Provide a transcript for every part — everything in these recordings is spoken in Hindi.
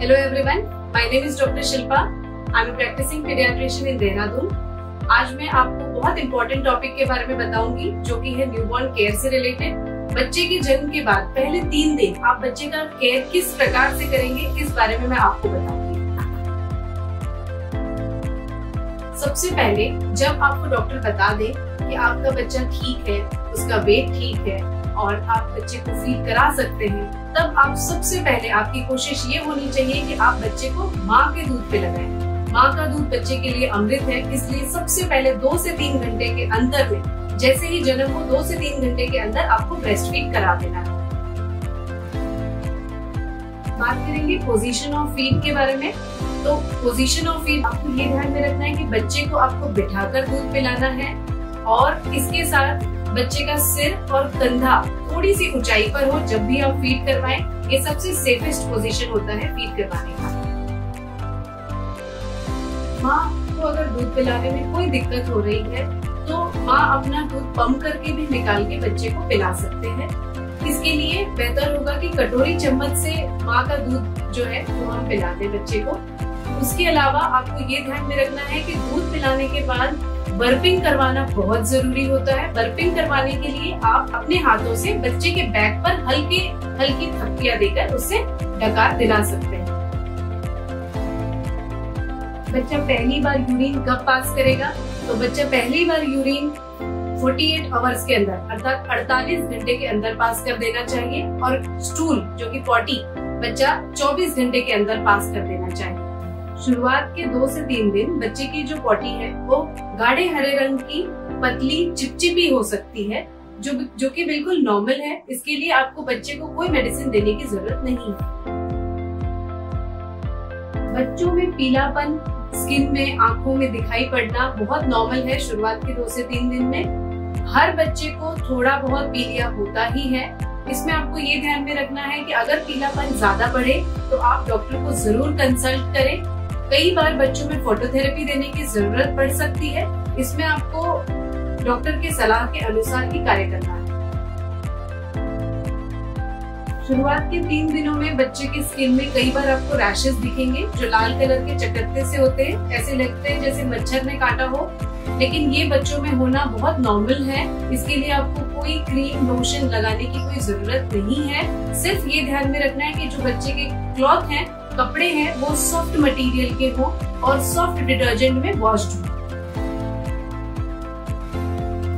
Hello everyone, my name is Dr. Shilpa. I'm a practicing pediatrician in Dehradun आज मैं आपको बहुत इंपॉर्टेंट टॉपिक के बारे में बताऊँगी जो कि है न्यूबॉर्न केयर से रिलेटेड बच्चे के जन्म के बाद पहले तीन दिन आप बच्चे का केयर किस प्रकार से करेंगे इस बारे में मैं आपको बताऊँगी सबसे पहले जब आपको डॉक्टर बता दे कि आपका बच्चा ठीक है उसका वेट ठीक है और आप बच्चे को फ़ीड करा सकते हैं। तब आप सबसे पहले आपकी कोशिश ये होनी चाहिए कि आप बच्चे को माँ के दूध पे लगाएँ। माँ का दूध बच्चे के लिए अमृत है, इसलिए सबसे पहले दो से तीन घंटे के अंदर में, जैसे ही जन्म हो, दो से तीन घंटे के अंदर आपको ब्रेस्ट फ़ीड करा देना है। बात करेंगे पोजीशन ऑफ़ फ़ीड के बारे में। तो पोजीशन ऑफ़ फ़ीड आपको ये ध्यान में रखना है कि बच्चे को आपको बिठाकर दूध पिलाना है और इसके साथ बच्चे का सिर और कंधा थोड़ी सी ऊंचाई पर हो, जब भी आप फ़ीड करवाएँ, ये सबसे सेफेस्ट पोजीशन होता है फ़ीड करवाने का। माँ को अगर दूध पिलाने में कोई दिक्कत हो रही है तो माँ अपना दूध पंप करके भी निकाल के बच्चे को पिला सकते हैं। इसके लिए बेहतर होगा कि कटोरी चम्मच से माँ का दूध जो है, वो हम पिला दें बच्चे को। उसके अलावा आपको ये ध्यान में रखना है कि दूध पिलाने के बाद बर्पिंग करवाना बहुत ज़रूरी होता है। बर्पिंग करवाने के लिए आप अपने हाथों से बच्चे के बैक पर हल्के, हल्की थपकियाँ देकर उससे डकार दिला सकते हैं। बच्चा पहली बार यूरिन कब पास करेगा? तो बच्चा पहली बार यूरिन 48 आवर्स के अंदर, अर्थात 48 घंटे के अंदर पास कर देना चाहिए। और स्टूल जो कि 40 बच्चा 24 घंटे के अंदर पास कर देना चाहिए। शुरुआत के दो से तीन दिन बच्चे की जो पॉटी है, वो गाढ़े हरे रंग की पतली चिपचिपी हो सकती है, जो जो कि बिल्कुल नॉर्मल है। इसके लिए आपको बच्चे को कोई मेडिसिन देने की ज़रूरत नहीं है। बच्चों में पीलापन स्किन में, आँखों में दिखाई पड़ना बहुत नॉर्मल है शुरुआत के दो से तीन दिन में। हर बच्चे को थोड़ा बहुत पीलिया होता ही है। इसमें आपको ये ध्यान में रखना है कि अगर पीलापन ज़्यादा बढ़े तो आप डॉक्टर को ज़रूर कंसल्ट करें। कई बार बच्चों में फोटोथेरेपी देने की ज़रूरत पड़ सकती है। इसमें आपको डॉक्टर के सलाह के अनुसार ही कार्य करना है। शुरुआत के तीन दिनों में बच्चे की स्किन में कई बार आपको रैशेस दिखेंगे, जो लाल कलर के चकत्ते से होते हैं। ऐसे लगते हैं जैसे मच्छर ने काटा हो। लेकिन ये बच्चों में होना बहुत नॉर्मल है। इसके लिए आपको कोई क्रीम लोशन लगाने की कोई ज़रूरत नहीं है। सिर्फ़ ये ध्यान में रखना है कि जो बच्चे के क्लॉथ हैं कपड़े हैं, वो सॉफ्ट मटेरियल के हो और सॉफ्ट डिटर्जेंट में वॉश्ड हो।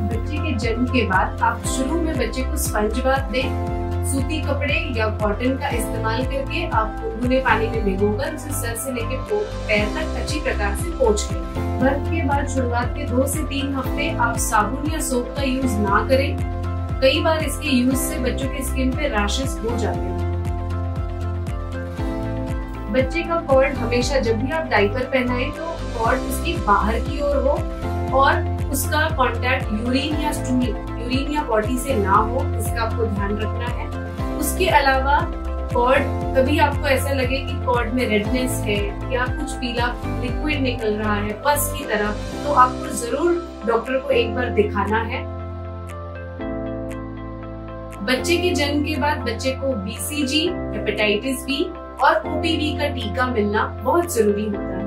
बच्चे के जन्म के बाद आप शुरू में बच्चे को स्पंज बाथ दें, सूती कपड़े या कॉटन का इस्तेमाल करके आप गुनगुने पानी में भिगोकर उसे सर से लेकर पैर तक अच्छी प्रकार से पोछ लें। बर्फ़ के बाद शुरुआत के दो से तीन हफ़्ते आप साबुन या सोप का यूज़ ना करें। कई बार इसके यूज़ से बच्चों के स्किन पे रैशेस हो जाते हैं। बच्चे का कॉर्ड हमेशा जब भी आप डाइपर पहनाए तो कॉर्ड उसकी बाहर की ओर हो और उसका कांटेक्ट यूरिन या स्टूल यूरिन या बॉडी से ना हो, इसका आपको ध्यान रखना है। उसके अलावा कॉर्ड कभी आपको ऐसा लगे कि कॉर्ड में रेडनेस है या कुछ पीला लिक्विड निकल रहा है पस की तरह तो आपको ज़रूर डॉक्टर को एक बार दिखाना है। बच्चे के जन्म के बाद बच्चे को बीसीजी हेपेटाइटिस बी और ओपीवी का टीका मिलना बहुत ज़रूरी होता है।